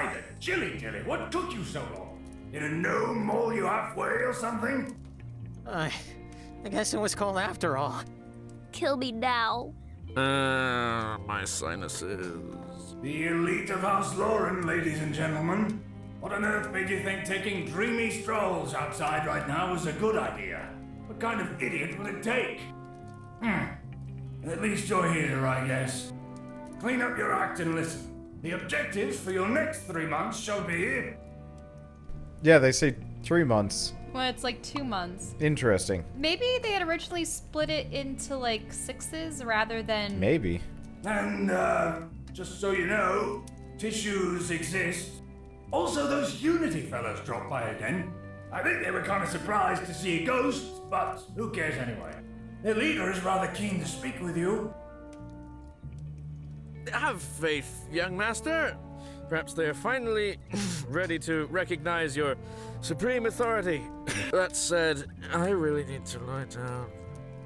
Why the chili dilly? What took you so long? Did a gnome maul you halfway or something? I, I guess it was cold after all. Kill me now. Uh, my sinuses. The elite of House Loren, ladies and gentlemen. What on earth made you think taking dreamy strolls outside right now was a good idea? What kind of idiot would it take? Hmm. At least you're here, I guess. Clean up your act and listen. The objectives for your next three months shall be Yeah, they say three months. Well, it's like two months. Interesting. Maybe they had originally split it into like sixes rather than. Maybe. And, uh, just so you know, tissues exist. Also, those Unity fellows dropped by again. I think they were kind of surprised to see a ghost, but who cares anyway? Their leader is rather keen to speak with you. Have faith, young master. Perhaps they are finally ready to recognize your supreme authority. that said, I really need to lie down.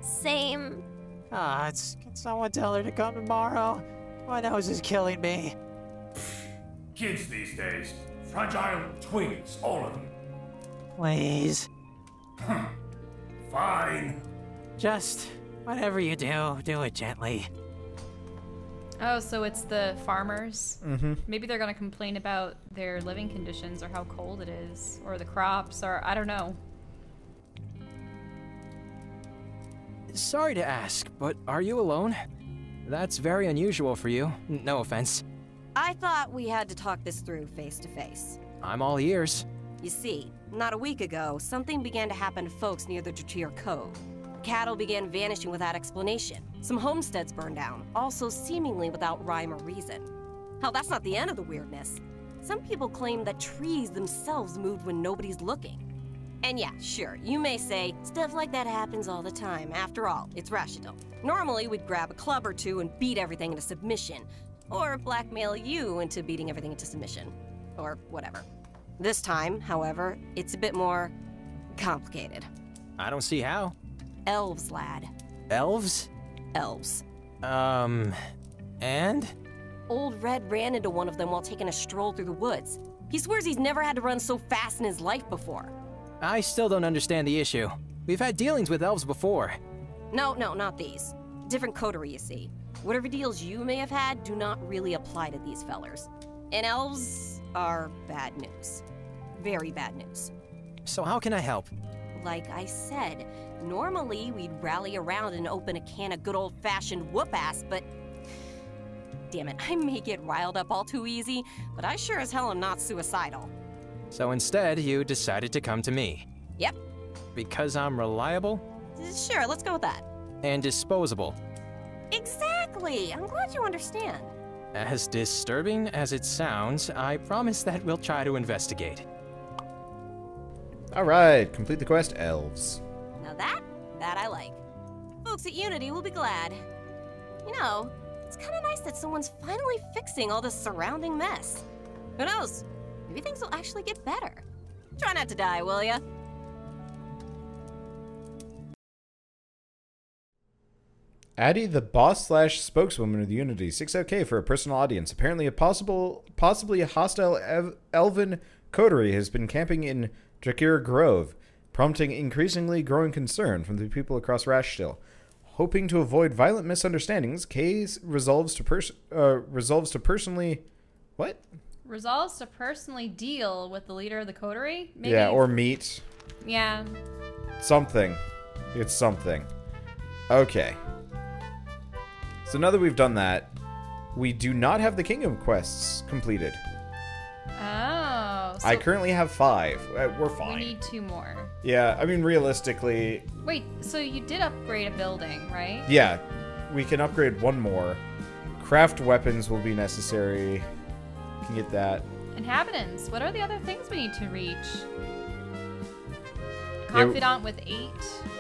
Same. Ah, it's, can someone tell her to come tomorrow? My nose is killing me. Kids these days, fragile twins, all of them. Please. Fine. Just, whatever you do, do it gently. Oh, so it's the farmers. Mm-hmm. Maybe they're gonna complain about their living conditions or how cold it is, or the crops, or I don't know. Sorry to ask, but are you alone? That's very unusual for you. No offense. I thought we had to talk this through face to face. I'm all ears. You see, not a week ago, something began to happen to folks near the Drattir Cove. Cattle began vanishing without explanation. Some homesteads burned down, also seemingly without rhyme or reason. Hell, that's not the end of the weirdness. Some people claim that trees themselves moved when nobody's looking. And yeah, sure, you may say, stuff like that happens all the time. After all, it's Rashidal. Normally, we'd grab a club or two and beat everything into submission. Or blackmail you into beating everything into submission. Or whatever. This time, however, it's a bit more complicated. I don't see how. Elves, lad. Elves? Elves. Um, and? Old Red ran into one of them while taking a stroll through the woods. He swears he's never had to run so fast in his life before. I still don't understand the issue. We've had dealings with elves before. No, no, not these. Different coterie, you see. Whatever deals you may have had do not really apply to these fellers. And elves are bad news. Very bad news. So how can I help? Like I said, normally we'd rally around and open a can of good old fashioned whoop ass, but. Damn it, I may get riled up all too easy, but I sure as hell am not suicidal. So instead, you decided to come to me. Yep, Because I'm reliable sure, let's go with that. and disposable. Exactly! I'm glad you understand. As disturbing as it sounds, I promise that we'll try to investigate. Alright, complete the quest, elves. Now that, that I like. Folks at Unity will be glad. You know, it's kind of nice that someone's finally fixing all this surrounding mess. Who knows? Maybe things will actually get better. Try not to die, will ya? Addie, the boss slash spokeswoman of the Unity, 6OK for a personal audience. Apparently, a possible, possibly a hostile elven coterie has been camping in Drakir Grove, prompting increasingly growing concern from the people across Rashtill. Hoping to avoid violent misunderstandings, Kay resolves to pers- uh, resolves to personally, what? Resolves to personally deal with the leader of the coterie. Maybe. Yeah, or meet yeah. something. It's something. Okay. So now that we've done that, we do not have the kingdom quests completed. Oh. So I currently have five. Uh, we're fine. we need two more. Yeah, I mean realistically, Wait, so you did upgrade a building, right? yeah, we can upgrade one more. Craft weapons will be necessary. Can get that. Inhabitants. What are the other things we need to reach? Yeah, Confidant with eight.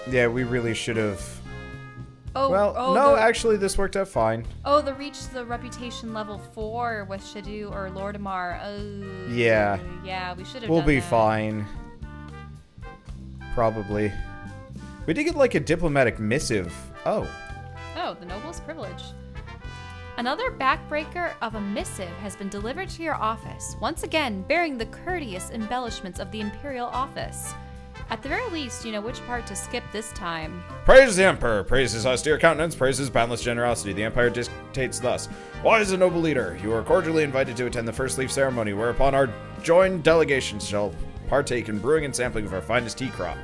Yeah, we really should have. Oh, well, oh, no, the, actually, this worked out fine. Oh, the reach the reputation level four with Shadu or Lordamar. Oh. Yeah. Yeah, we should have. We'll be that. fine. Probably. We did get like a diplomatic missive. Oh, Oh, the noble's privilege. Another backbreaker of a missive has been delivered to your office, once again bearing the courteous embellishments of the Imperial office. At the very least, you know which part to skip this time. Praise the Emperor, praise his austere countenance, praise his boundless generosity. The Empire dictates thus. Wise and noble leader, you are cordially invited to attend the first leaf ceremony, whereupon our joined delegations shall partake in brewing and sampling of our finest tea crop.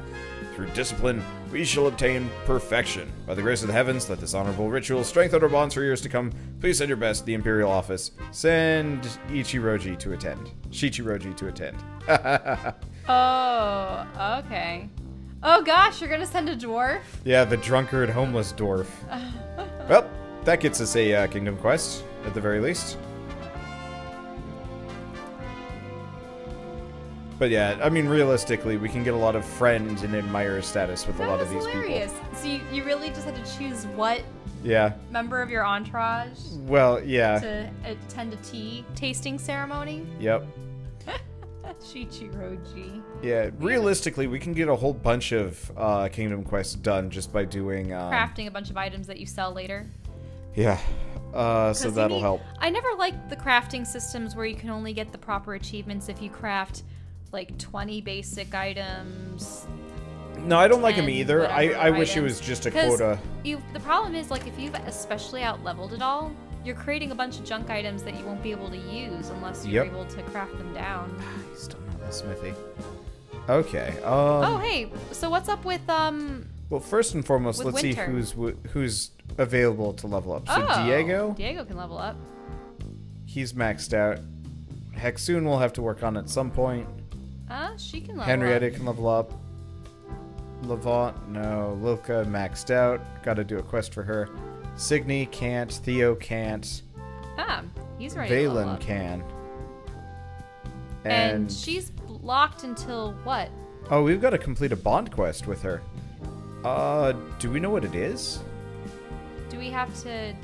Through discipline, we shall obtain perfection. By the grace of the heavens, let this honorable ritual strengthen our bonds for years to come. Please send your best to the Imperial office. Send Ichiroji to attend. Shichiroji to attend. Oh, okay. Oh gosh, you're gonna send a dwarf? Yeah, the drunkard homeless dwarf. well, that gets us a uh, kingdom quest, at the very least. But yeah, I mean, realistically, we can get a lot of friend and admirer status with a lot of these hilarious. So you, you really just had to choose what. Yeah. member of your entourage Well, yeah. to attend a tea tasting ceremony? Yep. Shichiroji. Yeah, realistically, we can get a whole bunch of uh, kingdom quests done just by doing. Um, Crafting a bunch of items that you sell later. Yeah. Uh, so that'll need- help. I never liked the crafting systems where you can only get the proper achievements if you craft like 20 basic items. No, I don't like them either. I, I wish it was just a quota. You, the problem is like if you've especially out leveled it all, you're creating a bunch of junk items that you won't be able to use unless you're Yep. able to craft them down. Still not the smithy. Okay. Um, oh hey, so what's up with um? Well, first and foremost, let's Winter. see who's who's available to level up. So oh, Diego, Diego can level up. he's maxed out. Hexoon will have to work on at some point. Uh, she can level up. Henrietta up. can level up. Levant, no. Lilka maxed out. Got to do a quest for her. Signy can't. Theo can't. Ah, he's right. Valen can. And, And, she's locked until what? oh, we've got to complete a bond quest with her. Uh, do we know what it is? Do we have to? Do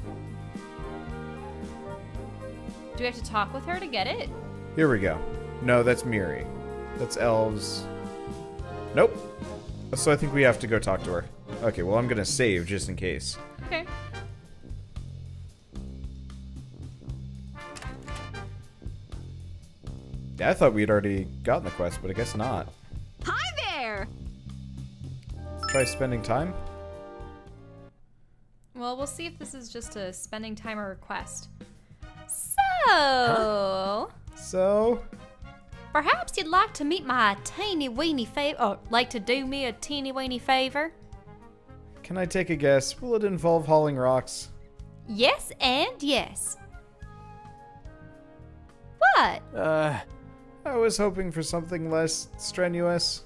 we have to talk with her to get it? Here we go. No, that's Miri. That's elves. Nope. So I think we have to go talk to her. Okay, well I'm gonna save just in case. Okay. I thought we'd already gotten the quest, but I guess not. Hi there! Let's try spending time. Well, we'll see if this is just a spending time or request. So, So, Perhaps you'd like to meet my teeny weeny favor, or like to do me a teeny weeny favor? can I take a guess? Will it involve hauling rocks? Yes and yes. What? Uh, I was hoping for something less strenuous.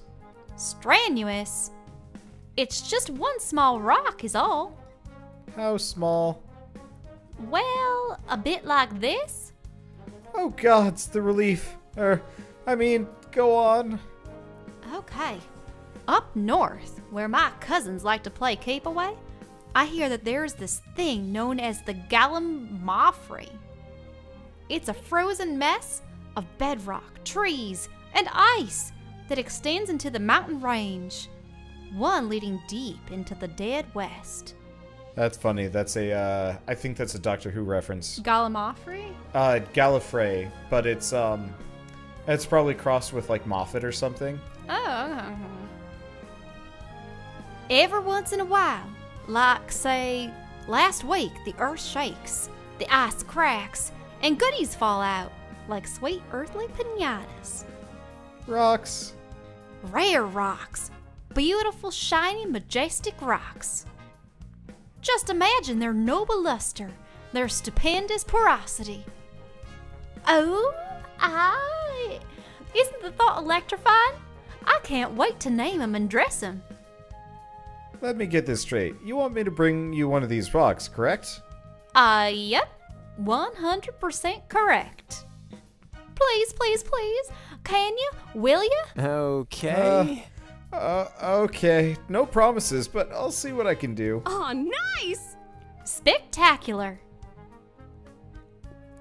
Strenuous? It's just one small rock, is all. How small? Well, a bit like this? Oh gods, the relief. Er, I mean, go on. Okay. Up north, where my cousins like to play keep away, I hear that there's this thing known as the Gallimaufry. It's a frozen mess of bedrock, trees, and ice that extends into the mountain range, one leading deep into the dead west. That's funny. That's a, uh, I think that's a Doctor Who reference. Gallimaufry? Uh, Gallifrey, but it's, um, it's probably crossed with, like, Moffat or something. Oh. Every once in a while, like, say, last week, the earth shakes, the ice cracks, and goodies fall out, like sweet earthly pinatas. Rocks. Rare rocks. Beautiful, shiny, majestic rocks. Just imagine their noble luster, their stupendous porosity. Oh, I. Isn't the thought electrifying? I can't wait to name 'em and dress 'em. Let me get this straight. You want me to bring you one of these rocks, correct? Uh, yep. 100% correct. Please, please, please. Can you? Will you? okay. Uh, okay. No promises, but I'll see what I can do. Aw, nice! Spectacular.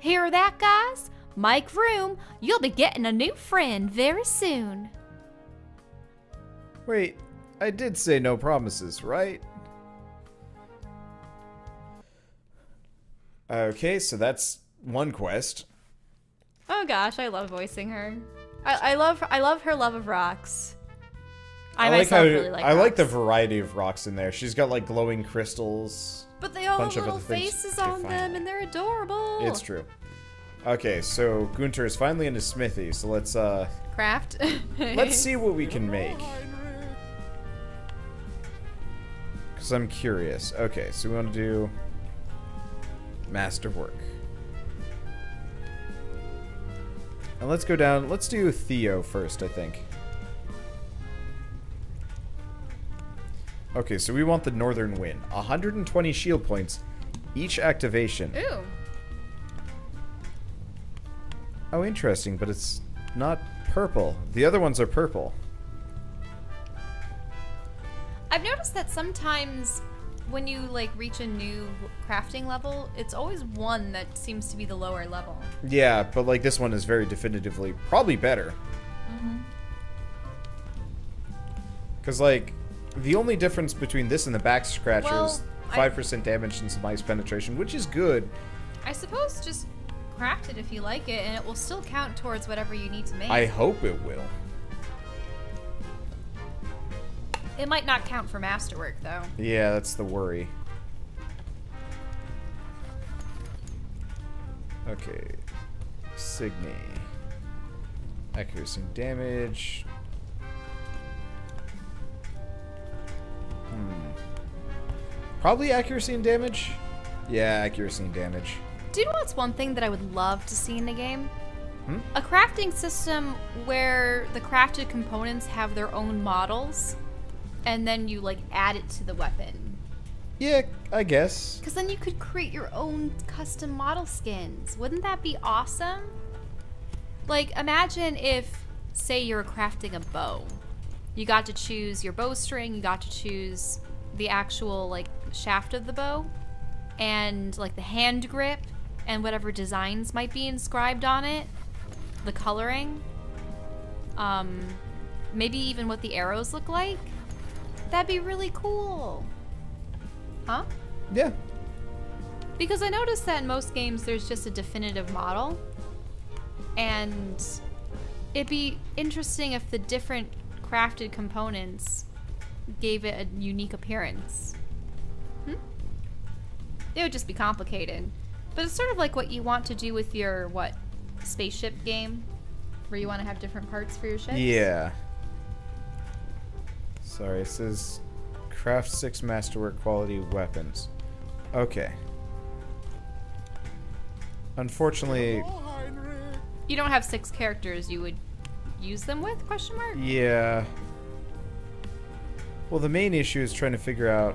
Hear that, guys? Mike room. You'll be getting a new friend very soon. Wait, I did say no promises, right? Okay, so that's one quest. Oh gosh, I love voicing her. I, I love I love her love of rocks. I, like myself how really like I like the variety of rocks in there. She's got like glowing crystals. But they all have little faces Okay, on fine. them and they're adorable. It's true. Okay, so Gunter is finally into smithy. So let's uh Craft. let's see what we can make. Cuz I'm curious. Okay, so we want to do masterwork. And let's go down. Let's do Theo first, I think. Okay, so we want the Northern Wind. 120 shield points each activation. Ooh. Oh, interesting, but it's not purple. The other ones are purple. I've noticed that sometimes when you like reach a new crafting level, it's always one that seems to be the lower level. Yeah, but like this one is very definitively probably better. Mm-hmm. Because like the only difference between this and the back scratcher is Well, I- five percent damage and some ice penetration, which is good. I suppose just craft it if you like it, and it will still count towards whatever you need to make. I hope it will. It might not count for masterwork though. Yeah, that's the worry. Okay. Signy. Accuracy and damage. Hmm. Probably accuracy and damage? Yeah, accuracy and damage. Do you know what's one thing that I would love to see in the game? Hmm? A crafting system where the crafted components have their own models, and then you like add it to the weapon. Yeah, I guess. Because then you could create your own custom model skins. Wouldn't that be awesome? Like, imagine if, say, you're crafting a bow. You got to choose your bowstring, you got to choose the actual, like, shaft of the bow, and, like, the hand grip, and whatever designs might be inscribed on it, the coloring, um, maybe even what the arrows look like. That'd be really cool. Huh? Yeah. Because I noticed that in most games there's just a definitive model. And it'd be interesting if the different crafted components gave it a unique appearance. Hmm? It would just be complicated. But it's sort of like what you want to do with your, what, spaceship game? Where you want to have different parts for your ships? Yeah. Sorry, it says craft six masterwork quality weapons. Okay. Unfortunately, You don't have six characters you would use them with? Question mark? yeah. Well, the main issue is trying to figure out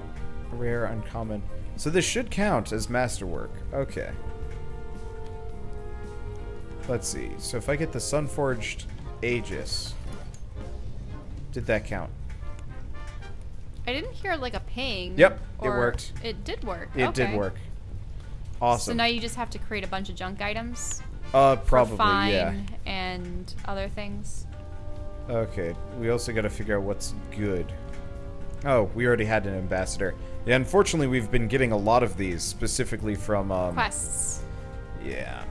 rare uncommon. So this should count as masterwork. Okay. Let's see. So if I get the Sunforged Aegis, did that count? I didn't hear like a ping. Yep, it worked. It did work. It did work. Awesome. So now you just have to create a bunch of junk items. uh, probably, fine yeah. And other things. Okay, we also got to figure out what's good. Oh, we already had an ambassador. Yeah, unfortunately, we've been getting a lot of these, specifically from, um... Quests. Yeah.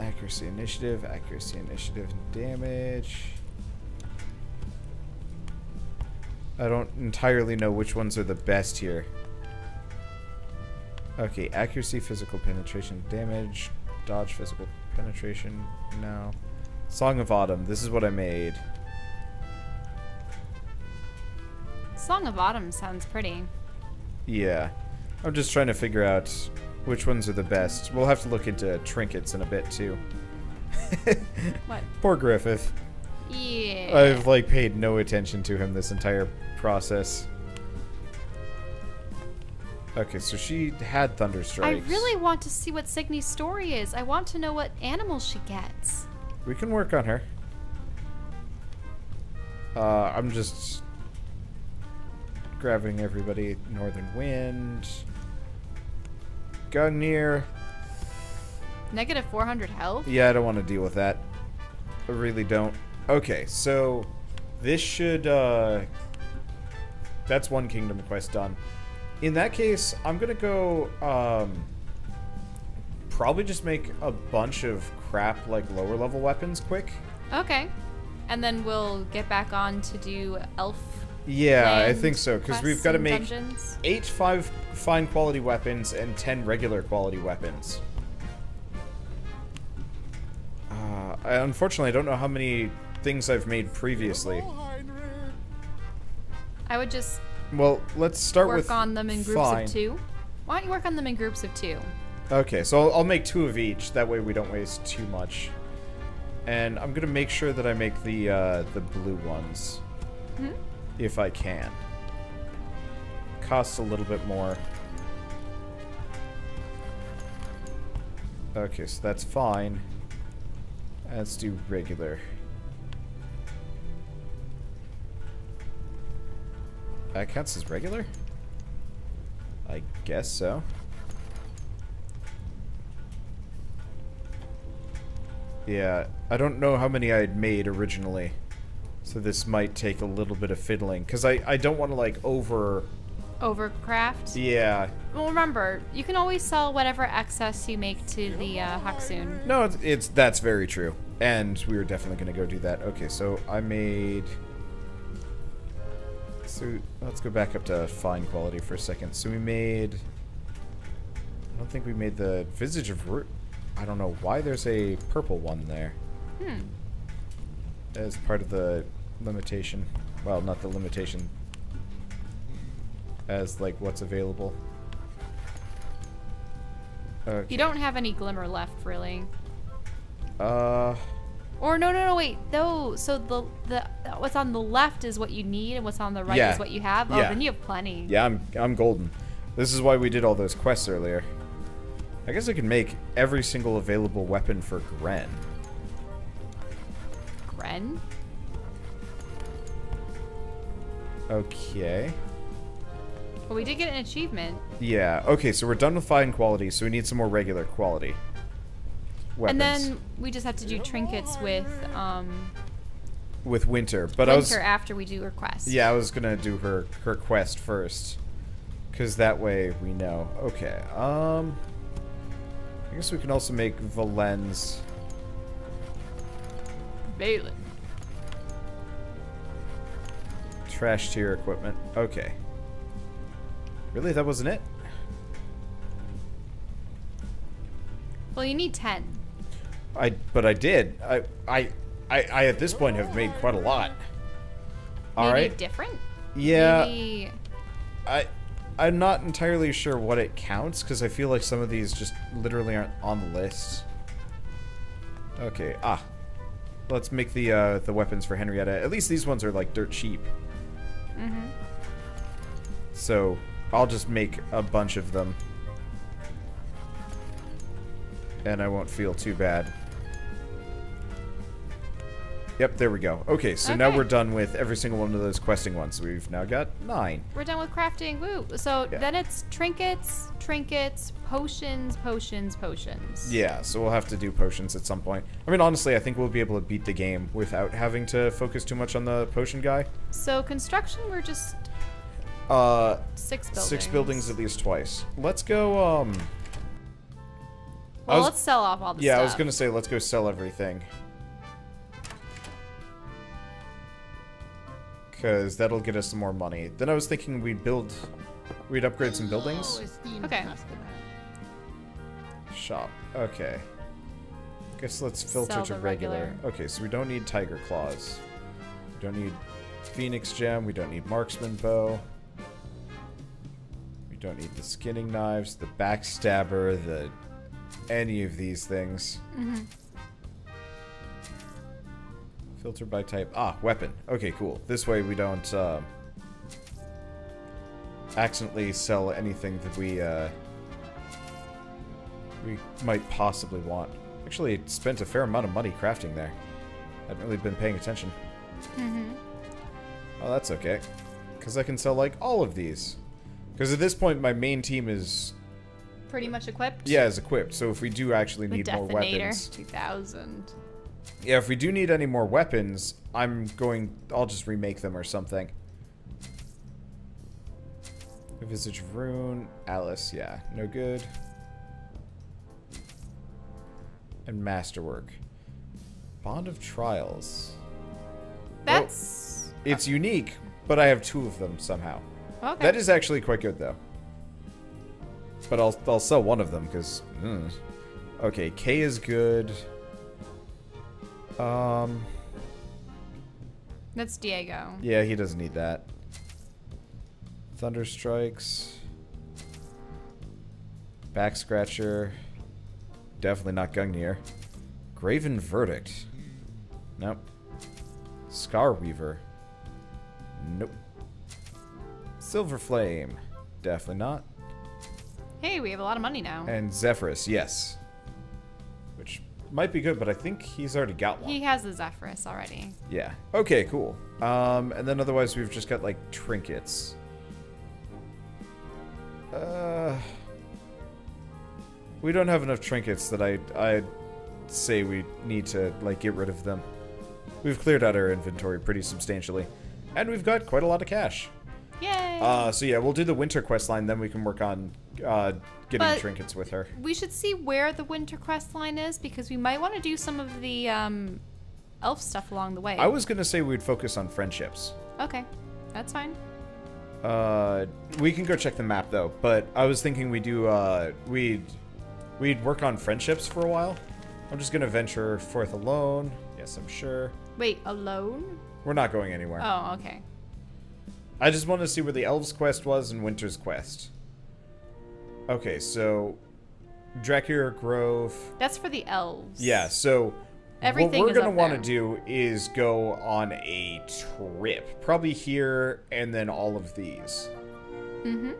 Accuracy initiative, accuracy initiative, damage. I don't entirely know which ones are the best here. Okay, accuracy, physical penetration, damage, dodge, physical penetration, no. Song of Autumn, this is what I made. Song of Autumn sounds pretty. Yeah. I'm just trying to figure out which ones are the best. We'll have to look into trinkets in a bit, too. What? Poor Griffith. Yeah. I've like paid no attention to him this entire process. Okay, so she had thunder I really want to see what Signy's story is. I want to know what animals she gets. We can work on her. Uh, I'm just grabbing everybody. Northern Wind. Gungnir. Negative 400 health? Yeah, I don't want to deal with that. I really don't. Okay, so this should uh that's one kingdom quest done. in that case, I'm gonna go. Um, probably just make a bunch of crap like lower level weapons quick. Okay. And then we'll get back on to do elf. Yeah, I think so because we've got to make dungeons. eight five fine quality weapons and ten regular quality weapons. Uh, I, unfortunately, I don't know how many things I've made previously. I would just Well, let's start work with on them in groups fine. of two. Why don't you work on them in groups of two? Okay, so I'll, I'll make two of each. That way we don't waste too much. And I'm gonna make sure that I make the uh, the blue ones, if I can. Costs a little bit more. Okay, so that's fine. Let's do regular. That counts as regular? I guess so. Yeah, I don't know how many I had made originally. So this might take a little bit of fiddling. Because I, I don't want to, like, over... Overcraft. Yeah. Well, remember, you can always sell whatever excess you make to the uh, Haxun. No, it's, it's that's very true. And we were definitely going to go do that. Okay, so I made... So let's go back up to fine quality for a second. So we made... I don't think we made the Visage of Ru I don't know why there's a purple one there. Hmm. As part of the limitation. Well, not the limitation. As, like, what's available. Okay. You don't have any glimmer left, really. Uh... Or no, no, no, wait. No, so the the what's on the left is what you need, and what's on the right Yeah. is what you have. Oh, Yeah. then you have plenty. Yeah, I'm I'm golden. This is why we did all those quests earlier. I guess I could make every single available weapon for Gren. Gren. Okay. Well, we did get an achievement. Yeah. Okay, so we're done with fine quality, so we need some more regular quality. Weapons. And then we just have to do trinkets with um with Winter, but I was Winter after we do her quest. Yeah, I was gonna do her her quest first, because that way we know. Okay. Um. I guess we can also make Valen's. Valen. Trash tier equipment. Okay. Really, that wasn't it? Well, you need ten. I but I did. I I I, I at this point have made quite a lot. All Maybe right. different. Yeah. Maybe I I'm not entirely sure what it counts because I feel like some of these just literally aren't on the list. Okay. Ah. Let's make the uh, the weapons for Henrietta. At least these ones are like dirt cheap. Mhm. So I'll just make a bunch of them. And I won't feel too bad. Yep, there we go. Okay, so now we're done with every single one of those questing ones. We've now got nine. we're done with crafting. Woo! So Yeah. then it's trinkets, trinkets, potions, potions, potions. Yeah, so we'll have to do potions at some point. I mean, honestly, I think we'll be able to beat the game without having to focus too much on the potion guy. So construction, we're just Uh, six buildings. six buildings at least twice. Let's go, um... Well, was- let's sell off all the yeah, stuff. Yeah, I was gonna say, let's go sell everything. Because that'll get us some more money. Then I was thinking we'd build... We'd upgrade some buildings. Okay. Shop. Okay. Guess let's filter to regular. regular. Okay, so we don't need tiger claws. We don't need phoenix gem. We don't need marksman bow. We don't need the skinning knives, the backstabber, the any of these things. Mhm. Filter by type. Ah, weapon. Okay, cool. This way we don't uh, accidentally sell anything that we uh, we might possibly want. Actually, spent a fair amount of money crafting there. I haven't really been paying attention. Mm-hmm. Oh, that's okay. Because I can sell, like, all of these. Because at this point, my main team is, Pretty much equipped. yeah, is equipped. So if we do actually The need more weapons... 2000. Yeah, if we do need any more weapons, I'm going... I'll just remake them or something. Visage Rune. Alice, yeah. No good. And Masterwork. Bond of Trials. That's It's unique, but I have two of them somehow. okay. That is actually quite good, though. But I'll, I'll sell one of them, because... Hmm. Okay, K is good. Um... That's Diego. Yeah, he doesn't need that. Thunder Strikes. Back Scratcher. Definitely not Gungnir. Graven Verdict. Nope. Scar Weaver. Nope. Silver Flame. Definitely not. Hey, we have a lot of money now. And Zephyrus, yes. Might be good, but I think he's already got one. He has the Zephyrus already. Yeah. Okay, cool. Um, and then otherwise we've just got like trinkets. Uh, we don't have enough trinkets that I I say we need to like get rid of them. We've cleared out our inventory pretty substantially, and we've got quite a lot of cash. Yay! Uh, so yeah, we'll do the winter quest line, then we can work on uh, getting But- trinkets with her. we should see where the Winter Quest line is because we might want to do some of the um, elf stuff along the way. I was gonna say we'd focus on friendships. Okay, that's fine. Uh, we can go check the map though. But I was thinking we do. Uh, we'd we'd work on friendships for a while. I'm just gonna venture forth alone. Yes, I'm sure. Wait, alone? We're not going anywhere. Oh, okay. I just wanted to see where the elves' quest was and Winter's quest. Okay, so Dracula Grove. That's for the elves. Yeah, so Everything what we're gonna want to do is go on a trip, probably here and then all of these. Mm-hmm.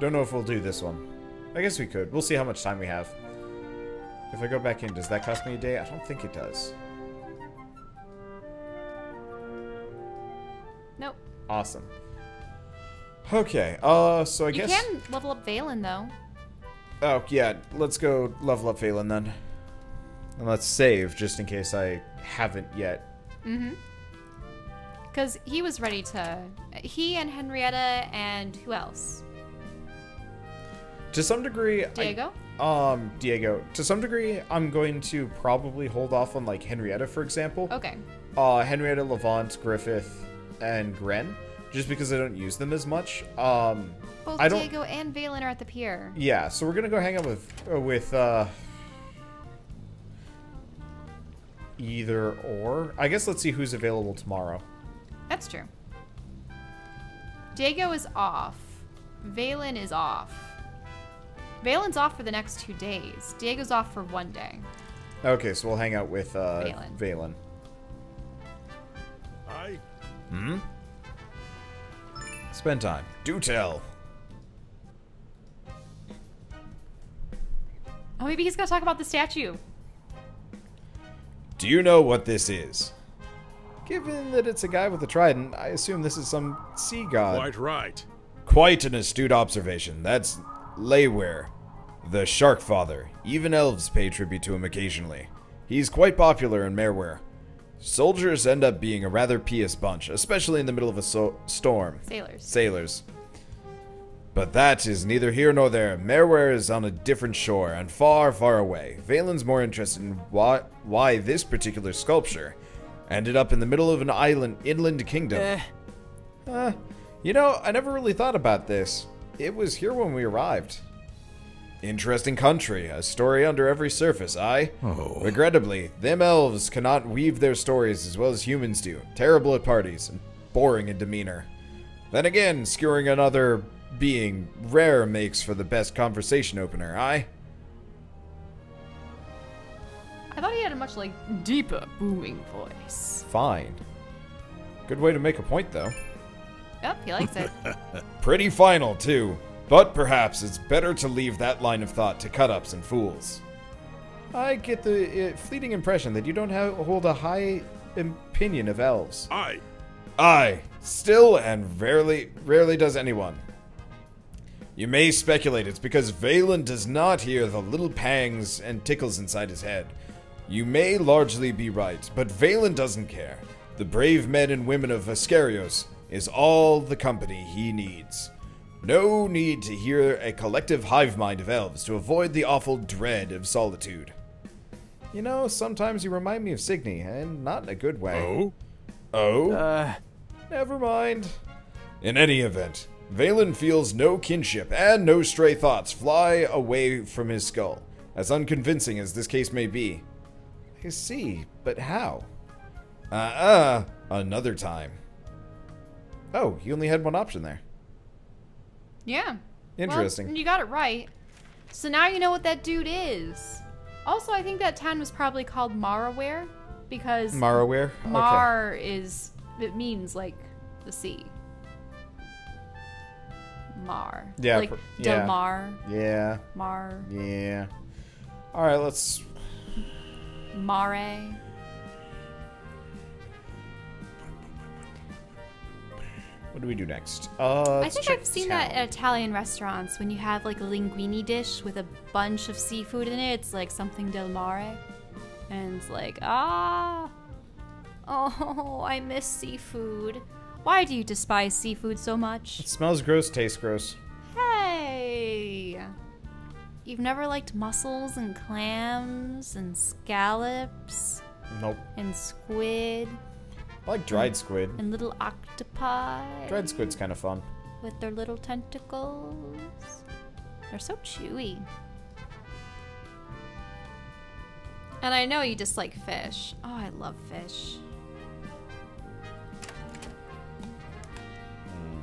Don't know if we'll do this one. I guess we could. We'll see how much time we have. If I go back in, does that cost me a day? I don't think it does. Nope. Awesome. Okay, uh, so I You guess... can level up Valen though. Oh, yeah, let's go level up Valen, then. And let's save, just in case I haven't yet. Mm-hmm. Because he was ready to. He and Henrietta and who else? To some degree... I- Diego. um, Diego. To some degree, I'm going to probably hold off on, like, Henrietta, for example. Okay. uh, Henrietta, Levant, Griffith, and Gren, just because I don't use them as much. Um, Both I don't. Diego and Valen are at the pier. Yeah, so we're gonna go hang out with uh, with uh, either or. I guess let's see who's available tomorrow. That's true. Diego is off. Valen is off. Valen's off for the next two days. Diego's off for one day. Okay, so we'll hang out with uh, Valen. Valen. I Hmm. Spend time. Do tell. Oh, maybe he's gonna talk about the statue. Do you know what this is? Given that it's a guy with a trident, I assume this is some sea god. quite right. Quite an astute observation. That's Leyware, the Shark Father. Even elves pay tribute to him occasionally. He's quite popular in Mereware. Soldiers end up being a rather pious bunch, especially in the middle of a so- storm. Sailors. Sailors. But that is neither here nor there. Merware is on a different shore and far, far away. Valen's more interested in why, why this particular sculpture ended up in the middle of an island, inland kingdom. Eh, Uh, you know, I never really thought about this. It was here when we arrived. Interesting country, a story under every surface, aye? Oh. Regrettably, them elves cannot weave their stories as well as humans do. Terrible at parties, and boring in demeanor. Then again, skewering another being rare makes for the best conversation opener, aye? I thought he had a much like deeper, booming voice. Fine. Good way to make a point, though. Yep, he likes it. Pretty final, too. But perhaps it's better to leave that line of thought to cut ups and fools. I get the uh, fleeting impression that you don't have, hold a high opinion of elves. I Aye, still and rarely, rarely does anyone. You may speculate it's because Valen does not hear the little pangs and tickles inside his head. You may largely be right, but Valen doesn't care. The brave men and women of Ascarios is all the company he needs. No need to hear a collective hive mind of elves to avoid the awful dread of solitude. You know, sometimes you remind me of Signy, and not in a good way. Oh? Oh? Uh, Never mind. In any event, Valen feels no kinship and no stray thoughts fly away from his skull, as unconvincing as this case may be. I see, but how? Uh-uh, another time. Oh, you only had one option there. Yeah. Interesting. Well, you got it right. So now you know what that dude is. Also, I think that town was probably called Maraware because Marrowware? Okay. Mar is it means like the sea. Mar. Yeah, Like yeah. Mar. Yeah, Mar. yeah. Alright, let's... Mare. What do we do next? Uh, I think I've seen that at Italian restaurants when you have like a linguine dish with a bunch of seafood in it. It's like something del mare. And it's like, ah. Oh, I miss seafood. Why do you despise seafood so much? It smells gross, tastes gross. Hey! You've never liked mussels and clams and scallops Nope. and squid I like dried squid. and little octopi Dried squid's kind of fun. with their little tentacles. They're so chewy. And I know you dislike fish. Oh, I love fish. Hmm.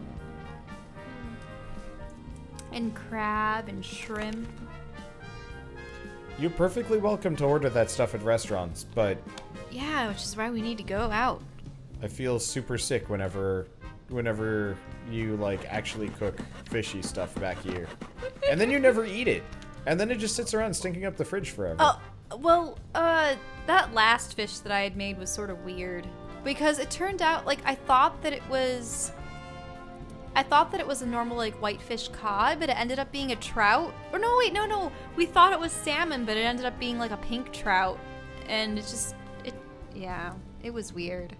And crab and shrimp. You're perfectly welcome to order that stuff at restaurants, but Yeah, which is why we need to go out. I feel super sick whenever whenever you like actually cook fishy stuff back here. And then you never eat it. And then it just sits around stinking up the fridge forever. Oh, well, uh, that last fish that I had made was sort of weird because it turned out like I thought that it was. I thought that it was a normal like whitefish cod, but it ended up being a trout. Or no, wait, no, no. We thought it was salmon, but it ended up being like a pink trout, and it just, it, yeah, it was weird.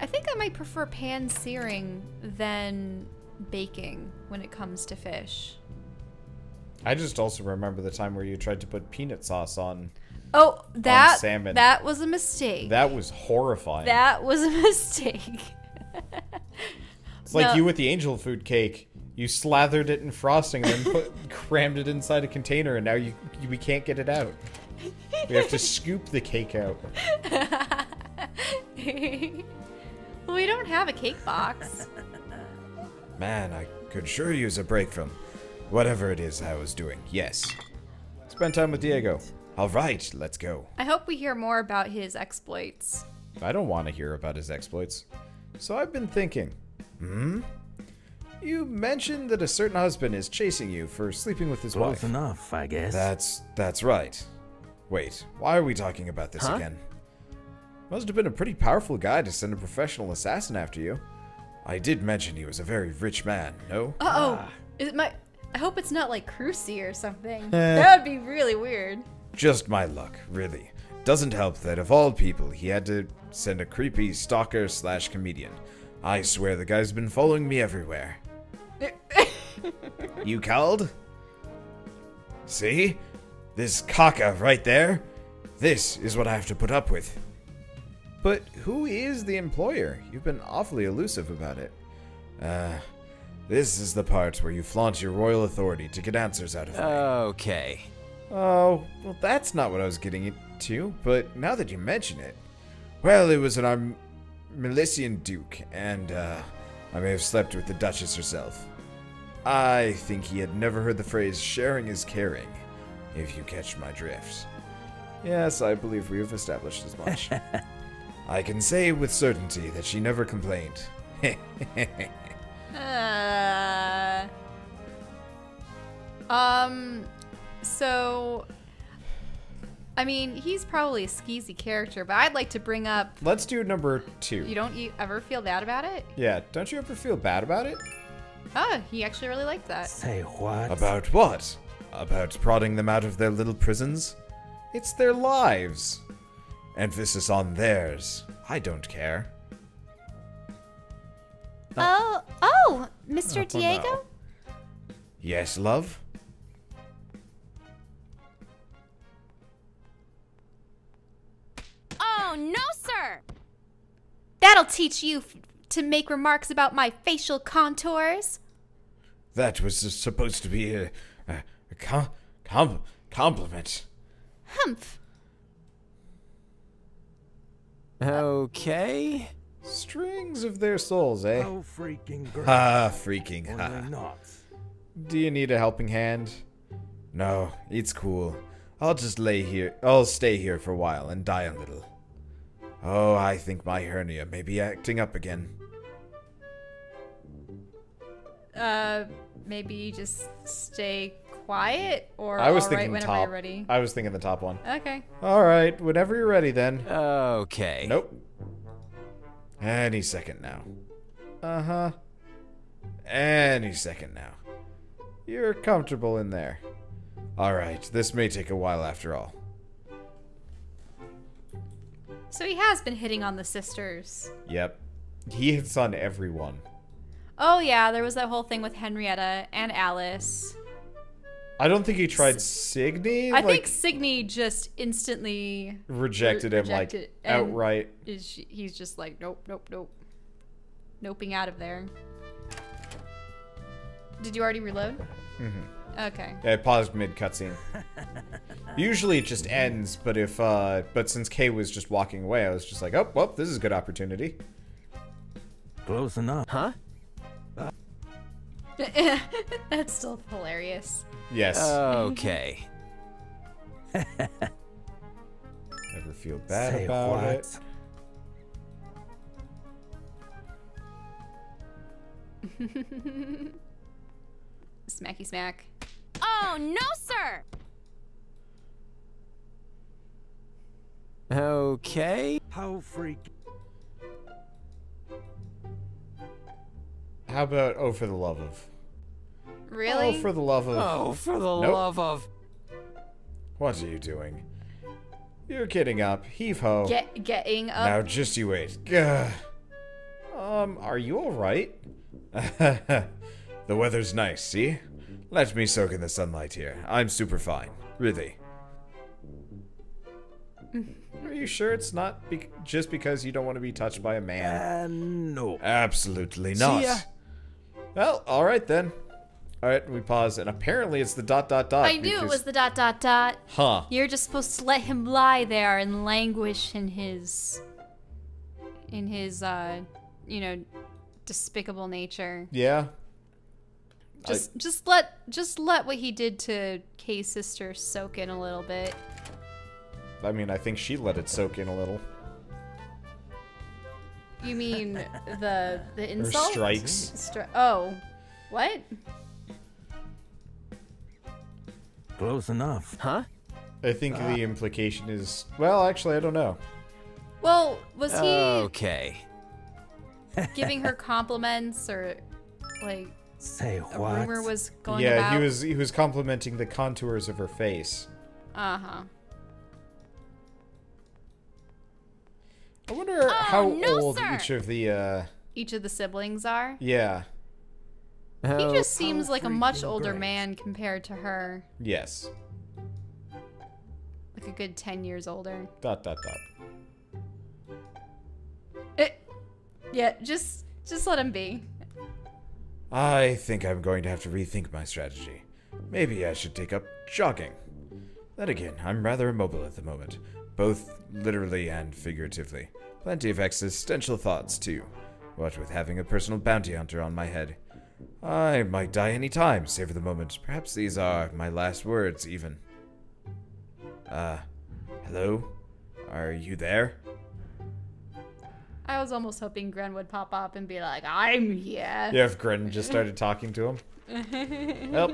I think I might prefer pan searing than baking when it comes to fish. I just also remember the time where you tried to put peanut sauce on. Oh, that salmon. that was a mistake. That was horrifying. That was a mistake. it's like no. you with the angel food cake. You slathered it in frosting and then put, crammed it inside a container, and now you, you we can't get it out. We have to scoop the cake out. Well, we don't have a cake box. Man, I could sure use a break from whatever it is I was doing. Yes. Spend time with Diego. All right, let's go. I hope we hear more about his exploits. I don't want to hear about his exploits. So I've been thinking. Hmm? You mentioned that a certain husband is chasing you for sleeping with his Close wife. enough, I guess. That's that's right. Wait, why are we talking about this Huh? again? Must have been a pretty powerful guy to send a professional assassin after you. I did mention he was a very rich man, no? Uh oh. Is it my? I hope it's not like Crucy or something. that would be really weird. Just my luck, really. Doesn't help that of all people, he had to send a creepy stalker slash comedian. I swear the guy's been following me everywhere. you called? See? This caca right there? This is what I have to put up with. But who is the employer? You've been awfully elusive about it. Uh, this is the part where you flaunt your royal authority to get answers out of me. Okay. Oh, well, that's not what I was getting to, but now that you mention it. Well, it was an Arm- Milician Duke, and, uh, I may have slept with the Duchess herself. I think he had never heard the phrase sharing is caring, if you catch my drift. Yes, I believe we have established as much. I can say with certainty that she never complained. Uh, um, so, I mean, he's probably a skeezy character, but I'd like to bring up. Let's do number two. You don't you ever feel bad about it? yeah, don't you ever feel bad about it? Oh, he actually really liked that. Say what? About what? About prodding them out of their little prisons? It's their lives. Emphasis on theirs. I don't care. Oh, oh, Mr. Oh, Diego? no. Yes, love? Oh, no, sir! That'll teach you f- to make remarks about my facial contours. That was supposed to be a, a, a com, com, compliment. Humph. Okay. Strings of their souls, eh? Oh, freaking great. Ah, freaking Or ha. not. Do you need a helping hand? No, it's cool. I'll just lay here. I'll stay here for a while and die a little. Oh, I think my hernia may be acting up again. Uh, maybe just stay quiet or I was all right thinking whenever top. you're ready. I was thinking the top one. Okay. All right, whenever you're ready, then. Okay. Nope. Any second now. Uh huh. Any second now. You're comfortable in there. Alright, this may take a while after all. So he has been hitting on the sisters. Yep. He hits on everyone. Oh yeah, there was that whole thing with Henrietta and Alice. I don't think he tried Signy. I like, think Signy just instantly rejected re- him like rejected- and outright. Is he's just like nope, nope, nope, noping out of there. Did you already reload? Mm-hmm. Okay. Yeah, I paused mid cutscene. Usually it just ends, but if uh but since Kay was just walking away, I was just like, oh well, this is a good opportunity. Close enough. Huh? That's still hilarious. Yes. Okay. Never feel bad Say about what? it. Smacky smack. Oh, no, sir! Okay. How freaking. How about oh for the love of Really? Oh for the love of Oh, for the Nope. love of. What are you doing? You're kidding up. Heave ho. Get getting up. Now just you wait. Gah. Um, are you alright? the weather's nice, see? Let me soak in the sunlight here. I'm super fine. Really. Are you sure it's not be- just because you don't want to be touched by a man? Uh, no. Absolutely not. ya. Well, alright then. Alright, we pause, and apparently it's the dot dot dot. I knew it was the dot dot dot. Huh. You're just supposed to let him lie there and languish in his in his uh you know despicable nature. Yeah. Just just let just let what he did to Kay's sister soak in a little bit. I mean, I think she let it soak in a little. You mean the the insult? strikes. Stri- oh. What? Close enough. Huh? I think the implication is well, actually, I don't know. Well, was he Okay. giving her compliments or like Say a what? rumor was going yeah, about? he was he was complimenting the contours of her face. Uh-huh. I wonder how no, old sir. each of the uh Each of the siblings are. yeah. He just seems like a much older great. man compared to her. Yes. Like a good 10 years older. Dot dot dot. Eh, yeah, just just let him be. I think I'm going to have to rethink my strategy. Maybe I should take up jogging. Then again, I'm rather immobile at the moment, both literally and figuratively. Plenty of existential thoughts, too. What with having a personal bounty hunter on my head. I might die any time, savor the moment. Perhaps these are my last words, even. Uh, hello? Are you there? I was almost hoping Gren would pop up and be like, I'm here. Yeah, if Gren just started talking to him. well,